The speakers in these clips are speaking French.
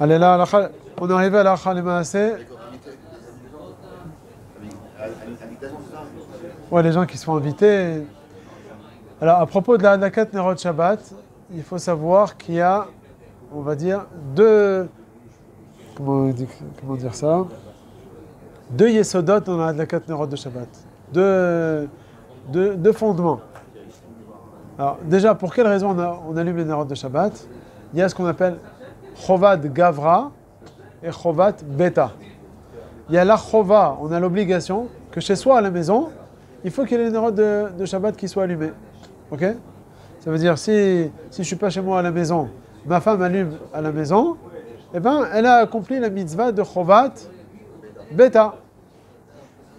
Allez là, on est arrivé à la Khalimase. Ouais, les gens qui sont invités. Alors, à propos de la Hadakat Nerot Shabbat, il faut savoir qu'il y a, on va dire, deux. Comment, dire ça? Deux Yesodot dans la Hadakat Nerot de Shabbat. Deux, deux, deux, fondements. Alors, déjà, pour quelle raison on, on allume les Nerot de Shabbat? Il y a ce qu'on appelle Chovat Gavra et Chovat Beta. Il y a la Chova, on a l'obligation que chez soi à la maison, il faut qu'il y ait les Nerot de, Shabbat qui soient allumés. Ok? Ça veut dire, si, si je ne suis pas chez moi à la maison, ma femme allume à la maison, eh ben, elle a accompli la mitzvah de Chovat Beta.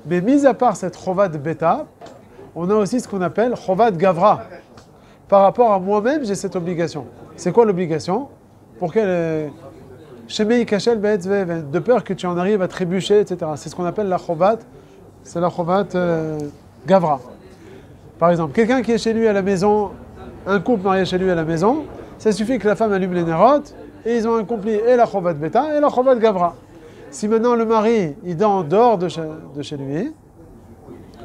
Mais mis à part cette Chovat Beta, on a aussi ce qu'on appelle Chovat Gavra. Par rapport à moi-même, j'ai cette obligation. C'est quoi l'obligation? Pour qu'elle. De peur que tu en arrives à trébucher, etc. C'est ce qu'on appelle la Chovat. C'est la Chovat euh, Gavra. Par exemple, quelqu'un qui est chez lui à la maison, un couple marié chez lui à la maison, ça suffit que la femme allume les nérotes et ils ont accompli et la chovat beta et la chovat gavra. Si maintenant le mari, il dort en dehors de chez, lui,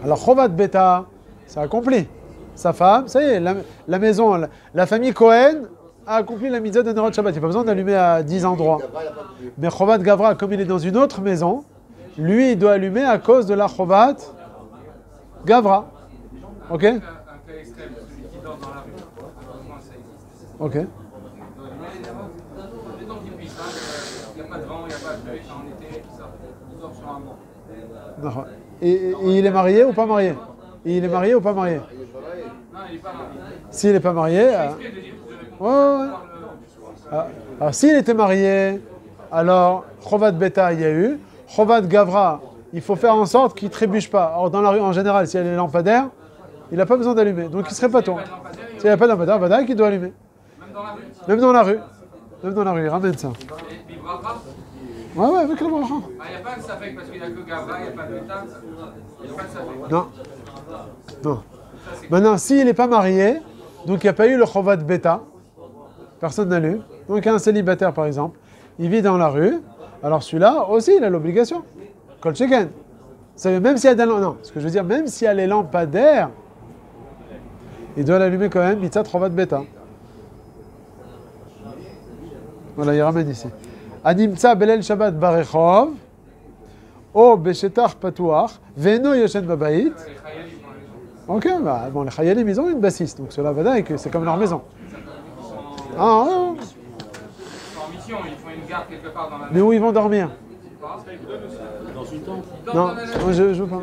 alors chovat beta, c'est accompli. Sa femme, ça y est, la, maison, la, famille Cohen a accompli la mitzvah de Nerot Shabbat. Il n'y a pas besoin d'allumer à 10 endroits. Mais chovat gavra, comme il est dans une autre maison, lui, il doit allumer à cause de la chovat gavra. Ok Ok. Et, et, il est marié ou pas marié? Et Il est marié ou pas marié? S'il n'est pas marié. Euh... Ouais, ouais, ah, alors, s'il était marié, alors Chovat Beta, il y a eu. Chovat Gavra, il faut faire en sorte qu'il ne trébuche pas. Alors, dans la rue, en général, s'il y a les lampadaires, il n'a pas besoin d'allumer. Donc il serait pas ton. S'il n'y a pas de lampadaire, Vadaï qui doit allumer. Même dans la rue. Même dans la rue. ramène ça. Ouais, ouais, avec le bracha. Ah, il n'y a pas de safek parce qu'il n'y a que Gavra, il n'y a pas de Beta. Il n'y a pas de safek. Non. Non. Maintenant, s'il n'est pas marié, donc il n'y a pas eu le chovat bêta, personne n'a lu. Donc un célibataire par exemple, il vit dans la rue, alors celui-là aussi il a l'obligation. Kol chicken. Même s'il y a des ce que je veux dire, même s'il y a les lampadaires, il doit l'allumer quand même, mitzat chovat bêta. Voilà, il ramène ici. Animtsa belel shabbat barechov, o patouach, veno yoshen babaït. Ok, bah, bon, les chayalim, ils ont une bassiste, donc cela va que c'est comme leur maison. Ah, ah. En mission, ils font une garde quelque part dans la Mais où ils vont dormir Dans une tente Non, moi je, je veux pas.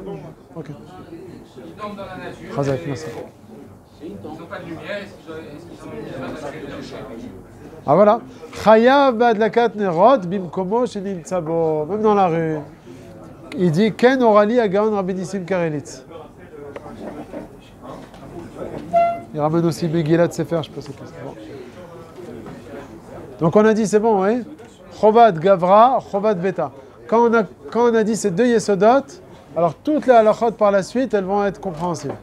Ok. Ils dorment dans la nature. Razak, merci. Ils n'ont pas de lumière, est-ce qu'ils ont une ah voilà. Chayav badlakat nerot bimkomo shenimtzabo. Même dans la rue. Il dit Ken orali agaon rabbinissim karelitz. Il ramène aussi Megillat Sefer, je ce que c'est. Donc on a dit, c'est bon, oui Chovat Gavra, Chovat Beta. Quand on, a, quand on a dit ces deux Yesodot, alors toutes les halachot par la suite, elles vont être compréhensibles.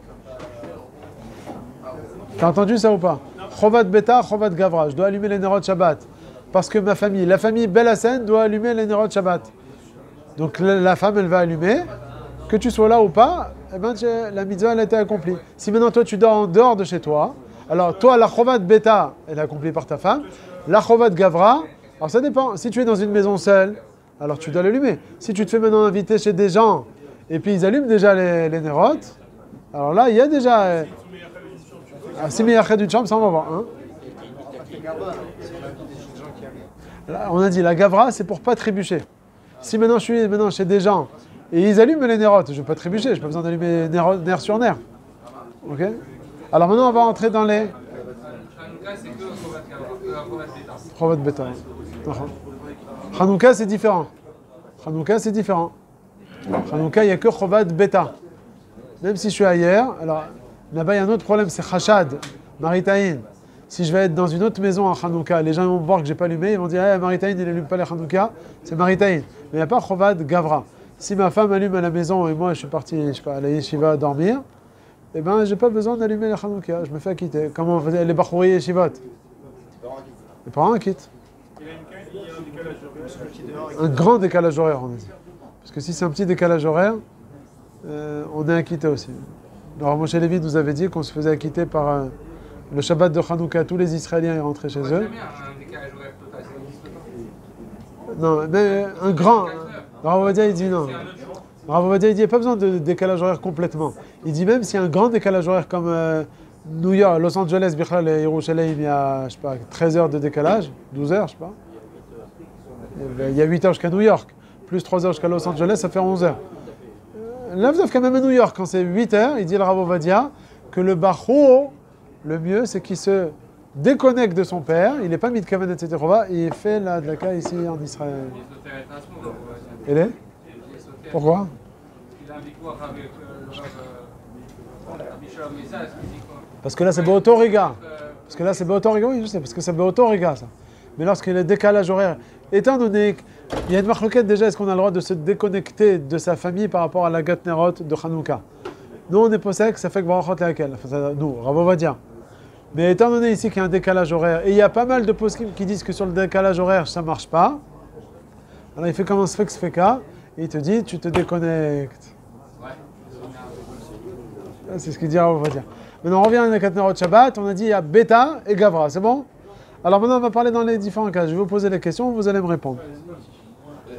T'as entendu ça ou pas? Chovat Beta, Chovat Gavra. Je dois allumer les Nerot Shabbat. Parce que ma famille, la famille Belassen doit allumer les Nerot Shabbat. Donc la, femme, elle va allumer. Que tu sois là ou pas, eh ben, la mitzvah, elle a été accomplie. Si maintenant toi, tu dors en dehors de chez toi, alors toi, la Chovat Beta, elle est accomplie par ta femme. La Chovat Gavra, alors ça dépend. Si tu es dans une maison seule, alors tu dois l'allumer. Si tu te fais maintenant inviter chez des gens, et puis ils allument déjà les, les alors là, il y a déjà... Euh, si mais d'une chambre, ça on va voir. Hein. on a dit la gavra, c'est pour pas trébucher. Si maintenant je suis maintenant chez des gens et ils allument les nérotes, je ne vais pas trébucher, je n'ai pas besoin d'allumer nerf sur nerf. Ok? Alors maintenant on va entrer dans les. Chovat bêta. Hanouka c'est différent. Hanouka c'est différent. Hanouka il n'y a que Chovat bêta. Même si je suis ailleurs, alors Là-bas, il y a un autre problème, c'est Khashad, Maritaïn. Si je vais être dans une autre maison à Hanouka, les gens vont voir que j'ai pas allumé, ils vont dire hey, Maritaïn, il n'allume pas les Hanouka, c'est Maritaïn. Mais il n'y a pas Chovad Gavra. Si ma femme allume à la maison et moi je suis parti je à la yeshiva dormir, eh ben j'ai pas besoin d'allumer les Hanouka, je me fais acquitter. Comment on faisait les Bachouri yeshivot? Les parents quittent. Y y un grand décalage horaire, on a dit. Parce que si c'est un petit décalage horaire, euh, on est acquitté aussi. Alors Moshe Lévi nous avait dit qu'on se faisait acquitter par euh, le Shabbat de Hanouka. Tous les Israéliens ils rentraient chez eux. Non, mais un grand. Rav Ovadia, il dit non. Ovadia, il dit il n'y a pas besoin de décalage horaire complètement. Il dit même y a un grand décalage horaire comme euh, New York, Los Angeles, Bichlal et Yerushalayim, il y a, je sais pas, 13 heures de décalage, 12 heures, je sais pas. Il y a 8 heures jusqu'à New York, plus 3 heures jusqu'à Los Angeles, ça fait 11 heures. Euh, L'Avdov, quand même à New York, quand c'est 8 heures, il dit le Rav Ovadia que le Bacho, le mieux, c'est qu'il se déconnecte de son père, il n'est pas mis de kavan, etc. Et il fait la dlaka ici en Israël. Elle est? Pourquoi? Il a un avec le Parce que là, c'est Beoto Riga. Euh, Parce que là, c'est Beoto Riga, oui, je sais, parce que c'est Beoto Riga, ça. Mais lorsqu'il y a décalage horaire, étant donné qu'il y a une marloquette déjà, est-ce qu'on a le droit de se déconnecter de sa famille par rapport à la Gatnerot de Hanouka? Nous, on est possède, ça fait que Barachot laquelle nous, Rabo va dire. Mais étant donné ici qu'il y a un décalage horaire, et il y a pas mal de poskim qui disent que sur le décalage horaire, ça marche pas, alors il fait comme un Sfex Feka, et il te dit, tu te déconnectes. ouais. C'est ce qu'il dit Rabo va dire. Maintenant, on revient à la Gatnerot Shabbat, on a dit il y a Beta et Gavra, c'est bon? Alors maintenant, on va parler dans les différents cas. Je vais vous poser les questions, vous allez me répondre.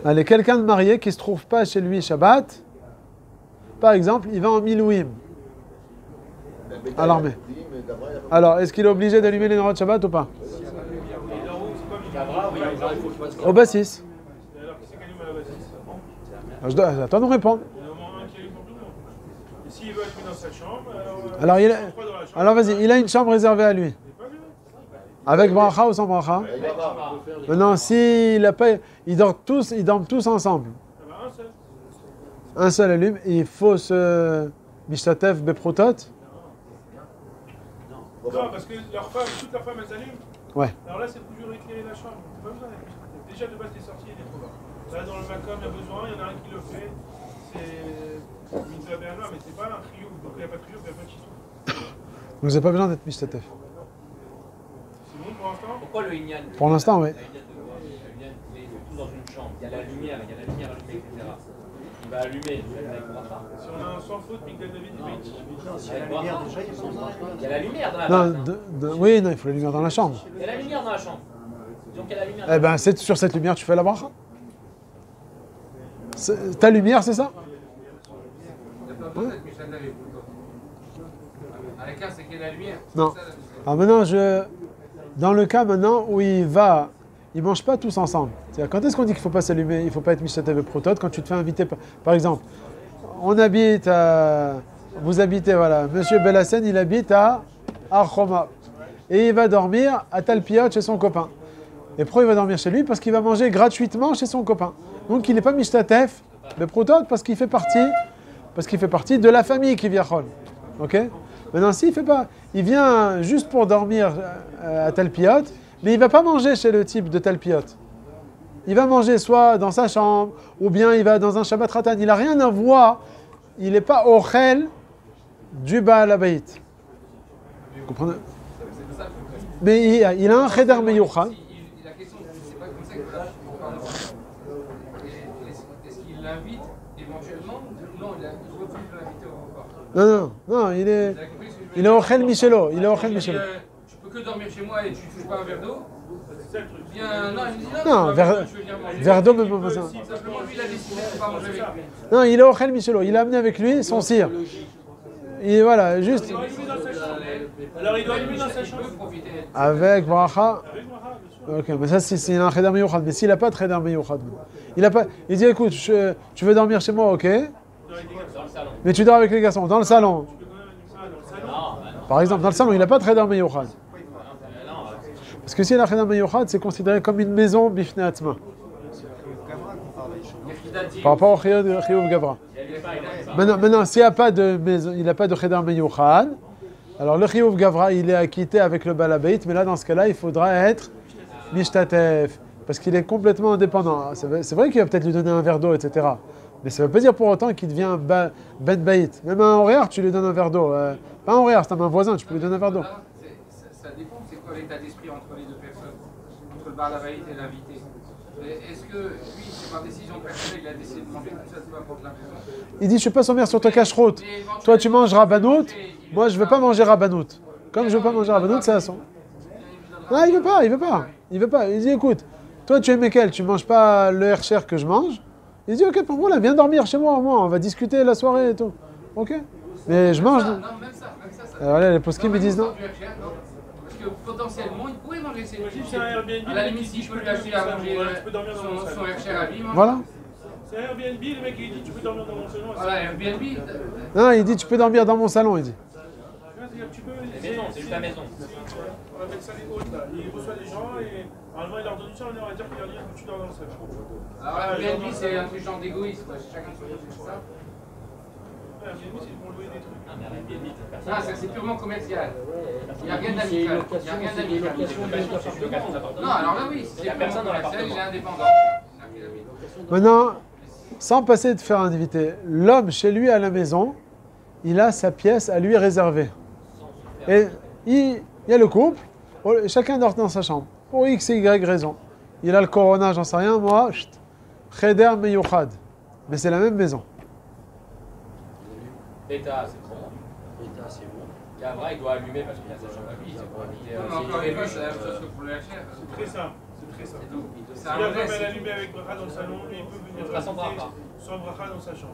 Allez, quelqu'un de marié qui ne se trouve pas chez lui Shabbat, par exemple, il va en Milouim, à l'armée. Alors, est-ce qu'il est obligé d'allumer les Nerot Shabbat ou pas? Au bassis. Et alors, qui monde. Et s'il veut être mis dans sa chambre, alors. euh, Alors, il. Alors vas-y, il a une chambre réservée à lui. Bien. Avec bracha ou sans bracha Maintenant, s'il a pas, ils dorment tous, ils dorment tous ensemble. Un seul. Allume, et il faut se mishtatef beprotot. Non, parce que leurs femmes, toutes leurs femmes, elles allument. Ouais. Alors là, c'est pour toujours éclairer la chambre. T'as pas besoin d'être mystérieux. Déjà, de base, t'es sorti, il est trop bas. Là, dans le Macom, il y a besoin, il y en a un qui le fait. C'est Bernard, mais c'est pas un trio. Donc, il n'y a pas de trio, il n'y a pas de chitou. Vous n'avez pas besoin d'être mishtatef. C'est bon pour l'instant? Pourquoi le Inyan Pour l'instant, oui. Le Inyan il est tout dans une chambre. Il y a la lumière, il y a la lumière allumée, etc. Il va allumer, il va allumer avec bracha. Si on a un sans faute, Miguel David, il va. Il y a la lumière dans la Non, chambre. oui, non, il faut la lumière dans la chambre. Il y a la lumière dans la chambre. Donc il y a la lumière. Eh ben, c'est sur cette lumière tu fais la bracha. Ta lumière, c'est ça Il. Non. Alors maintenant, je, dans le cas maintenant où il va, ils mangent pas tous ensemble. C'est-à-dire, quand est-ce qu'on dit qu'il faut pas s'allumer, il faut pas être Mishtat avec Protot quand tu te fais inviter, par, par exemple, on habite à, vous habitez, voilà, Monsieur Bellassène, il habite à Archoma. Et il va dormir à Talpiot chez son copain. Et pourquoi il va dormir chez lui? Parce qu'il va manger gratuitement chez son copain. Donc il n'est pas Mishtatef, mais Protot parce qu'il fait partie, parce qu'il fait partie de la famille qui vient Ok? Maintenant, s'il fait pas, il vient juste pour dormir euh, à Talpiot, mais il va pas manger chez le type de Talpiot. Il va manger soit dans sa chambre, ou bien il va dans un Shabbat Ratan. Il n'a rien à voir. Il n'est pas au du Baal Abayit. Vous comprenez? Mais il, a- un Cheder Meyuchad. Si il- La question, c'est pas comme ça que voilà, on parle de ça. Et Est-ce est-ce qu'il l'invite éventuellement ou non, il a- il refuse de l'inviter au repas Non, non, non, il est, il est Ochel Michelo. Il est Ochel Il dit, Michelo. euh, Tu peux que dormir chez moi et tu touches pas un verre d'eau non, il me dit non, Non, verre- d'eau, mais pas peut, besoin. Simplement, lui, il a décidé de pas manger avec lui. Non, il est Ochel Michelo. Il a amené avec lui son cire. Et voilà, juste Il doit allumer dans sa chambre. Alors, il doit allumer dans sa chambre. avec Bracha. Ok, mais ça, c'est un Cheder Meyuchad. Mais s'il n'a pas de Meyuchad, il a pas. Il dit, écoute, je- tu veux dormir chez moi, ok, Mais tu dors avec les garçons dans le salon. Bah. Par exemple, dans le salon, il n'a pas de Cheder Meyuchad. Euh, non, euh, Parce que si il a Cheder Meyuchad, c'est considéré comme une maison bifne atzma. Par rapport au Chiyuv Gavra. Maintenant, maintenant s'il n'a pas de maison, il n'a pas de Cheder Meyuchad, alors le Chiyuv Gavra, il est acquitté avec le Balabait, mais là, dans ce cas-là, il faudra être Mishtatef. Parce qu'il est complètement indépendant. C'est vrai qu'il va peut-être lui donner un verre d'eau, etc. Mais ça ne veut pas dire pour autant qu'il devient Ben Baït. Même un horaire, tu lui donnes un verre d'eau. Euh, pas un horaire, c'est un voisin, tu peux lui donner un verre d'eau. C'est- ça, dépend, c'est quoi l'état d'esprit entre les deux personnes Entre le bar la et l'invité. Est-ce que lui, c'est par décision personnelle, il a décidé de manger tout ça, importe la raison Il dit, je suis pas sur sur ta cache-route. Toi, tu manges Rabbanout. il Moi, je veux pas manger Rabbanout. Comme je veux pas manger Rabbanout, c'est à son. Non, il veut pas, il veut pas. Il veut pas. Il dit, écoute, toi, tu es Mekel, tu manges pas le cher que je mange. Il dit, ok, pour moi, là, viens dormir chez moi, moi, on va discuter la soirée et tout. Ok Mais je mange. Non, même ça, même ça. Alors là, les poskim me disent non. Parce que potentiellement, il pourrait manger ses c'est Airbnb. À la limite, si je peux lui acheter à manger euh, son, salon. RCR à lui, moi. Voilà. C'est un Airbnb, le mec il dit tu peux dormir dans mon salon. Voilà, Airbnb. Non, il dit, tu peux dormir dans mon salon, il dit. Peux. La maison, c'est juste la maison. On appelle ça les hôtes là. Il reçoit les gens et normalement il leur donne une et on va dire qu'il leur dit que tu dors dans le salon. Alors, Airbnb, c'est un truc genre d'égoïste. quoi. Chacun son truc, c'est ça. Ouais, Airbnb c'est pour louer des trucs. Ah, mais personne. Ah, ça, c'est purement commercial. Il n'y a rien d'amical. Il n'y a rien d'amical. Non, alors là, oui, Il c'est personne dans commercial, il est indépendant. Maintenant, sans passer de faire inviter, l'homme chez lui à la maison, il a sa pièce à lui réservée. Et il, il y a le couple, oh, chacun dort dans sa chambre. Pour X et Y raison. Il a le corona, j'en sais rien, moi, chut, Cheder Meyouchad. Mais c'est la même maison. L'État, c'est bon. État, c'est bon. Après, il doit allumer parce qu'il a sa chambre à lui, c'est pour inviter. Non, encore une fois, c'est la même chose que pour le HR. C'est très simple. C'est très simple. Si elle c'est- allumé avec bracha dans le salon, lui il peut venir rajouter bracha. son bracha dans sa chambre.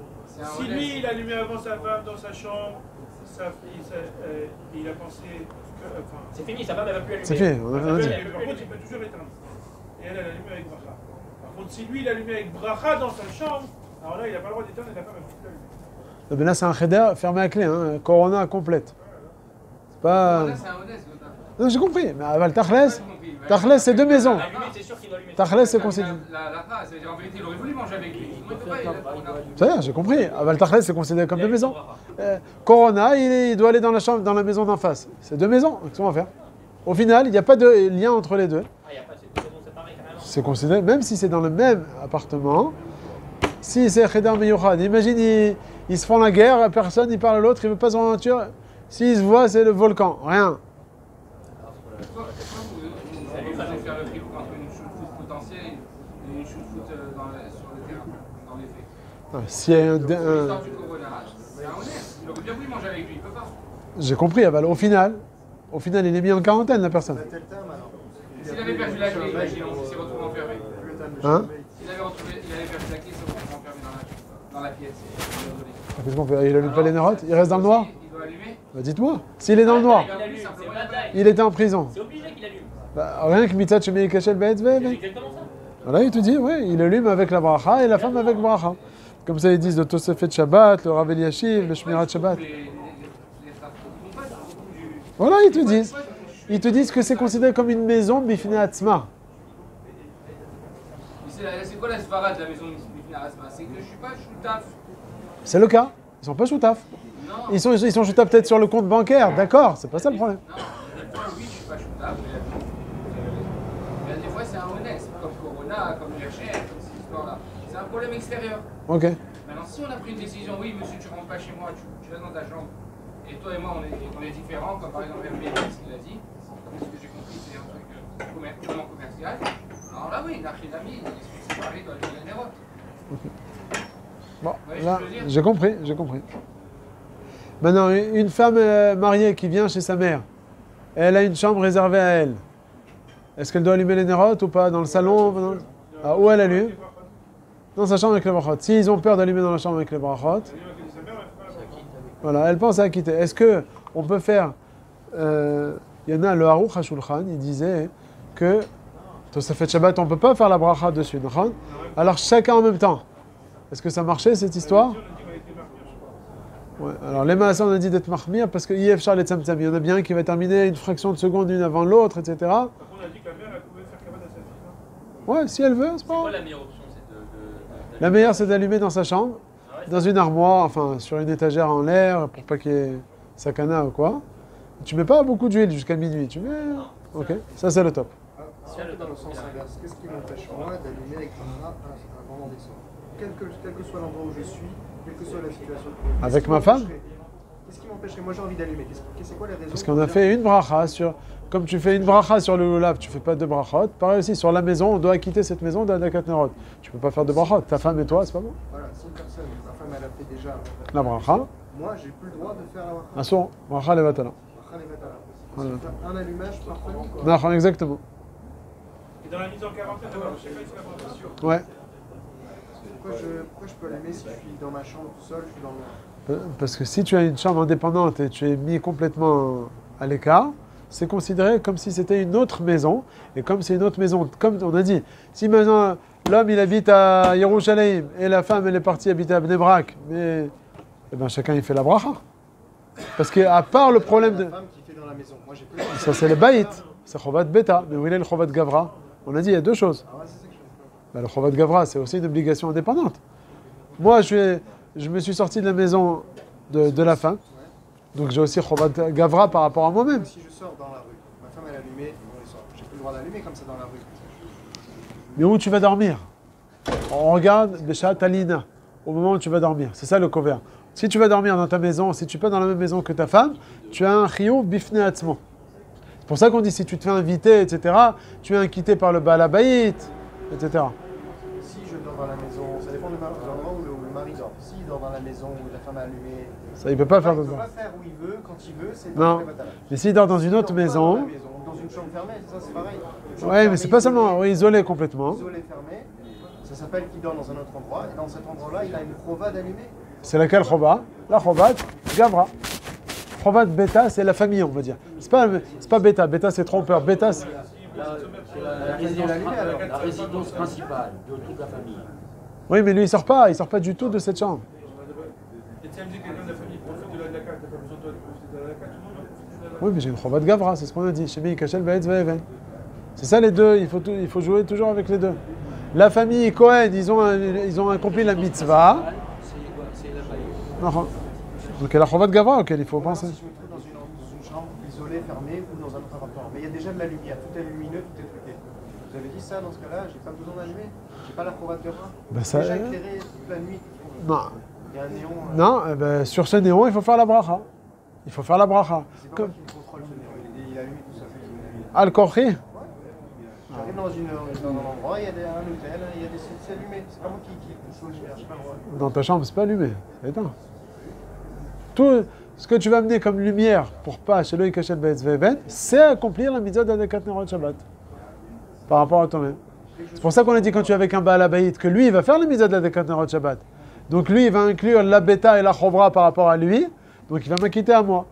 Si lui il a allumé avant sa femme dans sa chambre, euh, il a pensé C'est fini, sa femme, elle va plus allumer. C'est fini, on a dit. Par contre, il peut toujours éteindre. Et elle, elle allume avec bracha. Par contre, si lui, il allume avec bracha dans sa chambre, alors là, il n'a pas le droit d'éteindre et la femme, elle peut plus allumer. Mais là, c'est un Cheder fermé à clé, hein, corona complète. C'est pas. Là, c'est un pas- Non, j'ai compris, mais Aval Tachles. Tachles, c'est deux maisons. Tachles, c'est considéré. Ça y est, j'ai compris. Aval Tachles, c'est considéré comme deux maisons. Euh, Corona, il, est- il doit aller dans la chambre, dans la maison d'en face. C'est deux maisons. Qu'est-ce qu'on va faire? Au final, il n'y a pas de lien entre les deux. Ah, c'est considéré, même si c'est dans le même appartement. Si c'est Khedar Meyouchad, imagine, ils, ils se font la guerre, personne, il parle à l'autre, il veut pas son aventure. S'ils se voient, c'est le volcan. Rien. S'il y a un bien manger avec lui, il peut pas. J'ai compris, Aval. Au final, au final, il est mis en quarantaine, la personne. S'il avait perdu la clé, imaginons, il s'est retrouvé enfermé. Hein S'il avait retrouvé, il avait perdu la clé, il s'est retrouvé enfermé dans la, dans la pièce. Qu'est-ce qu'on fait Il allume pas les nérotes Il reste dans le noir Il doit allumer. Bah, Dites-moi. S'il est dans le noir, Il était en prison. C'est obligé qu'il allume. Bah, rien que Mitzat Shemei Kachel Be'etzve, mec. exactement ça. Voilà, il te dit, oui, il allume avec la bracha et la femme avec bracha. Comme ça, ils disent le Tosefet Shabbat, le Rav Eliashiv, le Shmirat Shabbat. Voilà, ils te disent. Ils te disent que c'est considéré comme une maison Bifine Atzma. Mais c'est C'est quoi la svara de la maison Mifna Asma C'est que je suis pas choutaf. C'est le cas. Ils sont pas choutaf. Ils sont, ils sont choutaf peut-être sur le compte bancaire, d'accord, c'est pas ça le problème. Non, des fois, oui, je suis pas choutaf. Mais, euh, mais des fois, c'est un honnête. Comme Corona, comme Lercher, comme ces histoires-là. C'est un problème extérieur. Ok. Maintenant, si on a pris une décision, oui, monsieur, tu rentres pas chez moi, tu, tu restes dans ta chambre, et toi et moi, on est, on est différents, comme par exemple Airbnb, ce qu'il a dit, comme ce que j'ai compris, c'est un truc euh, purement commercial. Alors là, oui, l'archidami, ils sont séparés, doit aller les rotes. Bon, Ouais, là, j'ai compris, j'ai compris. Maintenant, une femme euh, mariée qui vient chez sa mère, elle a une chambre réservée à elle. Est-ce qu'elle doit allumer les nérotes ou pas? Dans le salon dans- Ah, Où elle allume Dans sa chambre avec les brachot. S'ils ont peur d'allumer dans la chambre avec les brachot, voilà, elle pense à quitter. Est-ce que on peut faire euh, Il y en a le Haruch HaShulchan, il disait que Tosafet Shabbat, on ne peut pas faire la bracha dessus. Alors chacun en même temps. Est-ce que ça marchait cette histoire? Ouais, alors les Maasas, on a dit d'être mahmir parce que IF Charles et il y en a bien qui va terminer une fraction de seconde une avant l'autre, etc. Par contre, on a dit que la mère, elle pouvait faire cabane à sa fille. non? Ouais, si elle veut, c'est pas C'est grave. quoi la meilleure option C'est de, de, de- La meilleure, c'est d'allumer dans sa chambre, Ah dans une armoire, enfin sur une étagère en l'air, pour pas qu'il y ait sakana ou quoi. Tu mets pas beaucoup d'huile jusqu'à minuit, tu mets. Ok, ça c'est le top. Si on est dans le sens inverse, qu'est-ce qui m'empêche moi d'allumer avec Bracha un moment décembre quel que, quel que soit l'endroit où je suis, quelle que soit la situation. Avec ma femme Qu'est-ce qui m'empêcherait? Moi j'ai envie d'allumer. Qu'est-ce- C'est quoi les raisons Parce qu'on a fait une bracha sur. Comme tu fais une bracha sur le lulav, tu fais pas deux brachot. Pareil aussi, sur la maison, on doit quitter cette maison d'Adakat Nerot. Tu peux pas faire de brachot. Ta femme et toi, c'est pas bon. Voilà, si une personne, ma femme elle a fait déjà, La bracha, moi j'ai plus le droit de faire la bracha. assour, bracha levatala. Bracha. C'est un allumage par famille exactement. Et dans la mise en quarantaine, d'abord, chacun il se la sûr. Ouais. Pourquoi je, pourquoi je peux allumer si je suis dans ma chambre tout seul, je suis dans le... Parce que si tu as une chambre indépendante et tu es mis complètement à l'écart, c'est considéré comme si c'était une autre maison. Et comme c'est une autre maison, comme on a dit, si maintenant l'homme il habite à Yerushalayim et la femme elle est partie habiter à Bnebrak, mais eh ben, chacun il fait la bracha. Parce qu'à part le problème de. Ça c'est le baït, c'est Chovat Beta. Mais où il est le Chovat Gavra? On a dit il y a deux choses. Ah. Ben, le Chovat Gavra c'est aussi une obligation indépendante. Moi je, suis- je me suis sorti de la maison de, de la femme. Donc j'ai aussi Chovat Gavra par rapport à moi-même. Si je sors dans la rue, ma femme elle a allumé, on les sort. J'ai plus le droit d'allumer comme ça dans la rue. Mais où tu vas dormir? On regarde Besha Talina, au moment où tu vas dormir. C'est ça le couvert. Si tu vas dormir dans ta maison, si tu n'es pas dans la même maison que ta femme, tu as un chiyuv bifne atzmo. C'est pour ça qu'on dit si tu te fais inviter, etc., tu es inquiété par le balabaït, etc. Si je dors dans la maison, ça dépend de l'endroit où le, où le mari dort. S'il dort dans la maison où la femme a allumé, Ça, il ne peut pas il faire ne de peut pas faire où il veut, quand il veut, c'est Non. Mais s'il dort dans une autre maison, dans une chambre fermée, ça c'est pareil. Ouais, mais c'est pas seulement oui, isolé complètement. Isolé, fermé, ça s'appelle qu'il dort dans un autre endroit, et dans cet endroit-là, il a une chova d'allumer. C'est laquelle Chovat La Chovat Gavra. Chovat Beta, c'est la famille, on va dire. C'est pas, c'est pas Beta. Beta, c'est trompeur. Beta, c'est- La, c'est la, la résidence, la résidence principale de toute la famille. Oui, mais lui, il sort pas. Il sort pas du tout de cette chambre. Oui, mais j'ai une Chovat Gavra, c'est ce qu'on a dit. C'est ça les deux, il faut, tout- il faut jouer toujours avec les deux. La famille Cohen, ils ont, un- ils ont accompli la mitzvah. Donc il y a la Chovat Gavra auquel il faut penser. dans une, chambre isolée, fermée, ou dans un autre appartement. Mais il y a déjà de la lumière, tout est lumineux, tout est truqué. Vous avez dit ça dans ce cas-là, j'ai pas besoin d'allumer J'ai pas la chova de gamin Bah, ça- Déjà éclairé toute la nuit. Non, Il y a un néon. euh, non eh ben, sur ce néon, il faut faire la bracha. Il faut faire la bracha. Seul. Al-Korchi, J'arrive dans, une, dans un endroit, il y a des, un hôtel, il y a des c'est allumé. C'est pas moi qui, pas le dans ta chambre, c'est pas allumé, c'est éteint. Tout ce que tu vas amener comme lumière pour pas chez le Kachel Baetz Vaeven, c'est accomplir la mitzvah d'Adekat Nerot Shabbat. Par rapport à toi-même. C'est pour ça qu'on a dit quand tu es avec un Baal Abaït que lui, il va faire la mitzvah d'Adekat Nerot Shabbat. Donc lui, il va inclure la bêta et la chobra par rapport à lui. Donc il va m'acquitter à moi.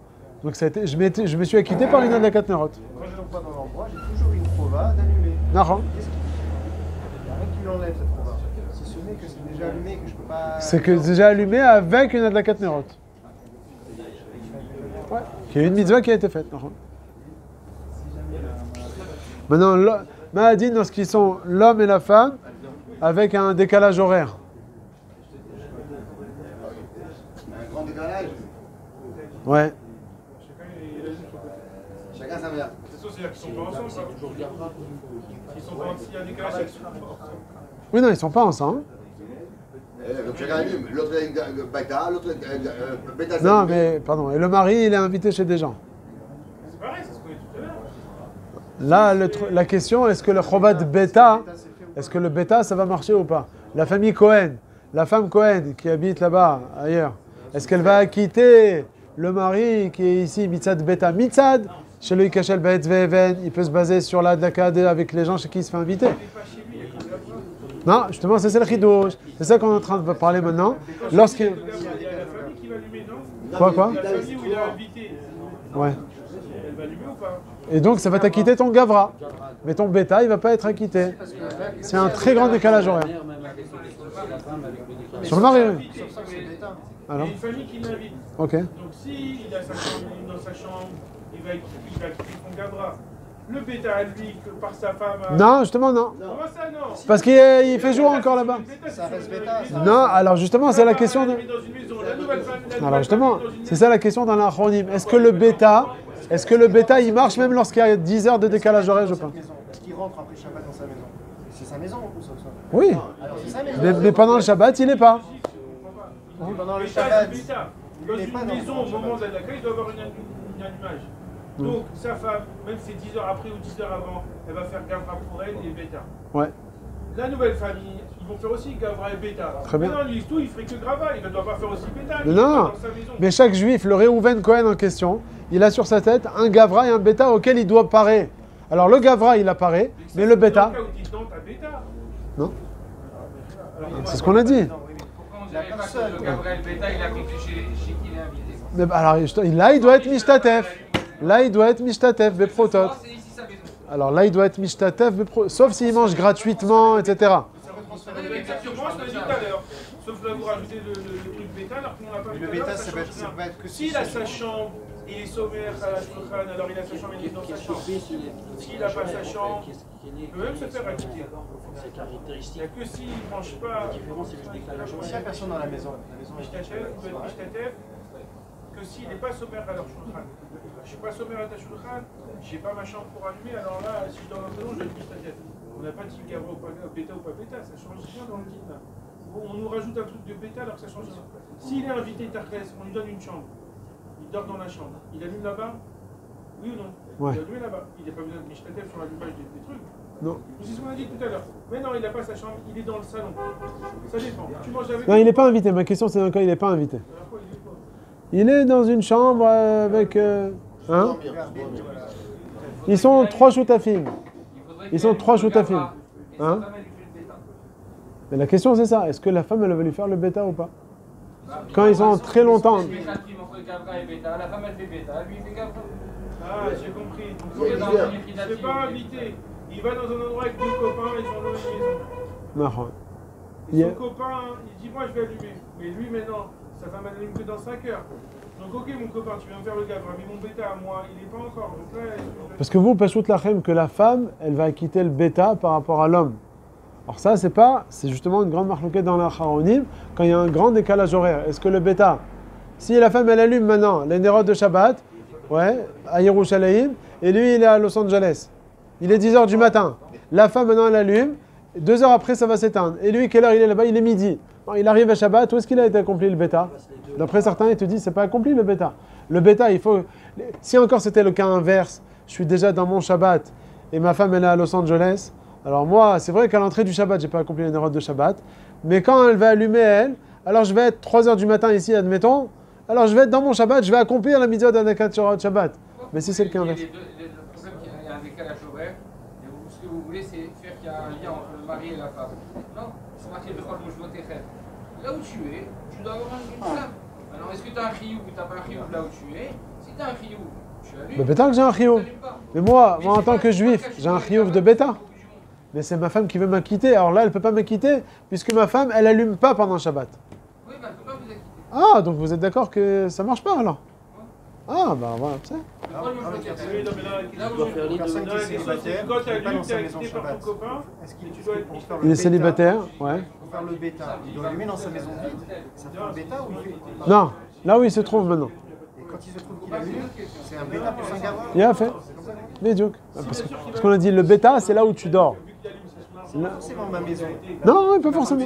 Donc ça a été- je, je me suis acquitté par une Adekat Nerot. Quand je pas dans l'endroit, j'ai toujours une chova d'allumer. Nahon. Qu'est-ce qui. Il n'y a rien qui me l'enlève cette chova. Si ce n'est que c'est déjà allumé, que je peux pas. C'est que c'est déjà allumé avec une Adlakat Nerot. Ouais. Il y a une mitzvah qui a été faite. Nahon. Maintenant, lo- Mahadin, lorsqu'ils sont l'homme et la femme, avec un décalage horaire. Un grand décalage. Ouais. Chacun, il a juste son côté. Chacun sa mère. C'est sûr, c'est là qu'ils sont pas ensemble, quoi. S'ils sont pas s'il y a un décalage, ils sont pas ensemble. Oui, non, ils sont pas ensemble. Donc chacun allume. L'autre est une bêta, l'autre est euh, bêta. Non, mais, pardon. Et le mari, il est invité chez des gens. C'est pareil, c'est ce qu'on dit tout à l'heure. Là, le la question, est-ce que le chobat bêta, est-ce que le bêta, ça va marcher ou pas? La famille Cohen, la femme Cohen qui habite là-bas, ailleurs, est-ce qu'elle va acquitter le mari qui est ici, Mitzad Beta Mitzad Chez lui, Kachel il peut se baser sur la Dakad avec les gens chez qui il se fait inviter. Non, justement, c'est ça le chidouche. C'est ça qu'on est en train de parler maintenant. Lorsque. Quoi, quoi? Ouais. Et donc, ça va t'acquitter ton Gavra. Mais ton Beta, il va pas être acquitté. C'est un très grand décalage horaire. Sur le mari, oui. Éteint. Il y a une famille qui l'invite. Ok. Donc s'il a sa chambre, il est dans sa chambre, il va il va quitter son gabra. Le bêta à lui, que par sa femme. a- Non, justement, non. Comment ça, non? Parce qu'il il fait jour encore là-bas. Ça reste bêta, ça. Non, alors justement, c'est la question de... Alors justement, c'est ça la question dans l'achronym. Est-ce que le bêta, est-ce que le bêta, il marche même lorsqu'il y a 10 heures de décalage horaire, je pense qu'il rentre après Shabbat dans sa maison? C'est sa maison ou ça ça Oui. Alors c'est sa maison. Mais, mais pendant le Shabbat, il n'est pas. Pendant le Bêta, Shabbat. Dans une maison, au moment de la Daka, il doit avoir une, une allumage. Donc, sa femme, même si c'est 10 heures après ou 10 heures avant, elle va faire Gavra pour elle et Beta. Ouais. La nouvelle famille, ils vont faire aussi Gavra et Beta. Très bien. Maintenant, lui, tout, il ferait que Grava, il ne doit pas faire aussi Beta. Mais il non. est dans sa maison. Mais chaque juif, le Réhouven Cohen en question, il a sur sa tête un Gavra et un Beta auquel il doit parer. Alors le Gavra, il apparaît, mais Beta, le Beta. Non. C'est ce qu'on a dit. La personne, Gabriel Beta, il a compté chez, qui il est invité Mais bah, alors là, il doit être Mishtatef. Là, il doit être Mishtatef, Beprotot. Alors là, il doit être Mishtatef, sauf s'il mange gratuitement, etc. Ça va transférer exactement je l'ai dit tout à l'heure. Sauf là, vous rajoutez le, truc bêta, alors qu'on n'a pas le bêta, ça va être- que S'il a sa chambre, il est sommaire à la Shulchan, alors il a sa chambre, il est dans sa chambre. S'il n'a pas sa chambre, il peut même se faire acquitter. Il n'y a que s'il ne mange pas La différence, c'est le décalage S'il n'y a personne dans la maison, la maison est Mishtatef, il peut être Mishtatef, que s'il n'est pas sommaire à leur Shulchan. Je ne suis pas sommaire à ta Shulchan, je n'ai pas ma chambre pour allumer, alors là, si je dors dans le salon, je vais être Mishtatef. On n'a pas dit Gavra ou pas bêta ou pas bêta, ça change rien dans le guide on nous rajoute un truc de bêta alors que ça change rien. S'il est invité Tarkès, on lui donne une chambre. Il dort dans la chambre. Il allume là-bas Oui ou non Ouais. Il allume là-bas. Il n'a pas besoin de Mishtatef sur l'allumage des, des trucs. Non. C'est ce qu'on a dit tout à l'heure. Mais non, il n'a pas sa chambre, il est dans le salon. Ça dépend. Tu manges avec Non, il n'est pas invité. Ma question, c'est dans cas, il n'est pas invité. Alors quoi, il est quoi Il est dans une chambre euh, avec. euh, hein. Ils sont trois shootafim. Il faudrait Ils sont trois. Gavra, Et sa Hein. Mais la question, c'est ça. Est-ce que la femme, elle va lui faire le bêta ou pas Quand ils sont très longtemps. Entre et Beta. La femme, elle fait Beta. Lui, il fait Gavra. Ah, j'ai compris. C'est pas invité. Il va dans un endroit avec deux copains, ils ont loué une maison. Marrant. Et son copain, il dit Moi, je vais allumer. Mais lui, maintenant, sa femme, elle allume que dans 5 heures. Donc, ok, mon copain, tu viens me faire le gavre, mais mon bêta à moi, il est pas encore. Donc là, il- Parce que vous, Peshout Lachem, que la femme, elle va quitter le bêta par rapport à l'homme. Alors ça, c'est pas, c'est justement une grande marloquette dans la Haronim, quand il y a un grand décalage horaire. Est-ce que le bêta, si la femme, elle allume maintenant les nérotes de Shabbat, ouais, à Yerushalayim, et lui, il est à Los Angeles. Il est 10h du matin. La femme, maintenant, elle allume, deux heures après, ça va s'éteindre. Et lui, quelle heure il est là-bas? Il est midi. Il arrive à Shabbat, où est-ce qu'il a été accompli le bêta? D'après certains, ils te disent, c'est pas accompli le bêta. Le bêta, il faut. Si encore c'était le cas inverse, je suis déjà dans mon Shabbat et ma femme elle est à Los Angeles. Alors moi, c'est vrai qu'à l'entrée du Shabbat, j'ai pas accompli les nérotes de Shabbat, mais quand elle va allumer elle, alors je vais être 3 heures du matin ici, admettons. Alors je vais être dans mon Shabbat, je vais accomplir la mitzvah d'Anakat de Shabbat. Mais si c'est le cas Il inverse. Le problème, qu'il y a un décalage horaire. Et vous, ce que vous voulez, c'est faire qu'il y a un lien entre le mari et la femme. Non, c'est marqué Mouchvot Echet. Là où tu es, tu dois avoir une femme. Alors, est-ce que tu as un chiyou ou tu n'as pas un chiyou? Là où tu es Si tu as un chiyou, tu allumes. Mais bêta que j'ai un pas. Mais moi, moi en tant que juif, j'ai un chiyuv de bêta. Mais c'est ma femme qui veut m'acquitter. Alors là, elle peut pas m'acquitter puisque ma femme, elle allume pas pendant Shabbat. Oui, bah, faut pas vous acquitter. Ah, donc vous êtes d'accord que ça marche pas alors Ah, bah voilà, ça. Oui, non, mais là, Là faire les qui quand acquitté par ton copain. Est-ce qu'il Tu dois être pour faire Il est célibataire, ouais. Pour faire le bêta, il doit allumer dans sa maison vide. Ça fait un bêta ou il fait Non, là où il se trouve maintenant. Et quand il se trouve qu'il allume, c'est un bêta. Il a fait. Que- parce qu'on a dit le bêta, c'est là où tu dors. C'est pas forcément ma maison. Non, oui, pas forcément.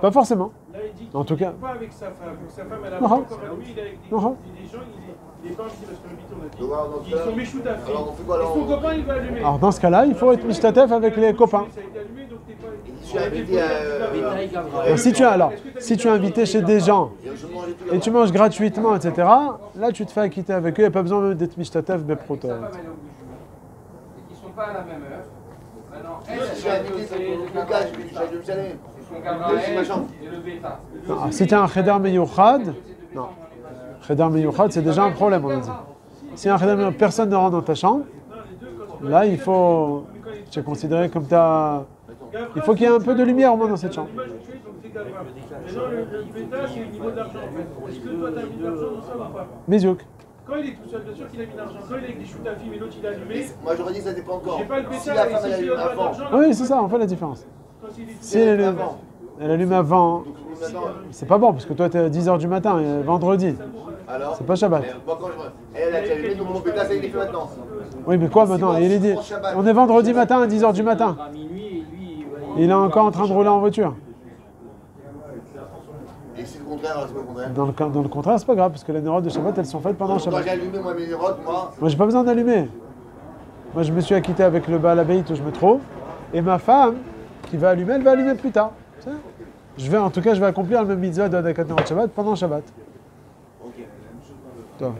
Pas forcément. Là, il dit En tout cas. pas avec sa femme. Donc, sa femme, elle a Non. pas encore il est avec des, Non. des gens, il est, il est pas invité parce que le mytho, on a dit. Donc, alors, dans ce Ils sont cas-là- Et son copain, il va allumer. Alors dans ce cas-là, il faut être mishtatef avec les copains. Si tu alors, si tu es invité chez des gens et tu manges gratuitement, etc., là tu te fais acquitter avec eux, il n'y a pas besoin même d'être monde. Et qu'ils ne sont pas à la même heure. Non, si tu as un cheder meyouchad, non. Cheder meyouchad, c'est déjà un problème, on a dit. Si un cheder meyouchad, personne ne rentre dans ta chambre, là il faut, tu es considéré comme ta... Il faut qu'il y ait un peu de lumière au moins dans cette chambre. Tu. Maintenant, le, le c'est le niveau en fait. Est-ce que toi, t'as mis de l'argent dans ça ou pas. Quand il est tout seul, bien sûr qu'il a mis de l'argent. Quand il est avec des shoots à filles et l'autre il a allumé, Moi j'aurais dit que ça dépend encore. j'ai pas le Si bêta la femme si elle allume avant. Oui, c'est ça, on fait la différence. Quand il est tout Si elle, allume- avant. elle allume avant, maintenant, c'est pas bon parce que toi tu es à 10h du matin, et vendredi. alors. C'est pas Shabbat. Mais moi, quand je- Elle a allumé, donc mon bêta, ça il est fait maintenant. Oui, mais quoi maintenant? Il est dit, on est vendredi matin à 10h du matin. Il est encore en train de rouler en voiture. Et c'est contraire, c'est pas le contraire. Dans le, dans le contraire, c'est pas grave, parce que les nérodes de Shabbat, elles sont faites pendant Donc, Quand Shabbat. j'ai allumé moi mes nérodes, moi, Moi, j'ai pas besoin d'allumer. Moi, je me suis acquitté avec le Baal où je me trouve, et ma femme, qui va allumer, elle va allumer plus tard. Je vais, en tout cas, je vais accomplir le même mitzvah de Shabbat pendant Shabbat. ok. Toi.